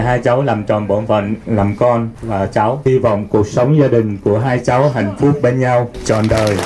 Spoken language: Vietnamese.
Hai cháu làm tròn bổn phận, làm con và cháu. Hy vọng cuộc sống gia đình của hai cháu hạnh phúc bên nhau trọn đời.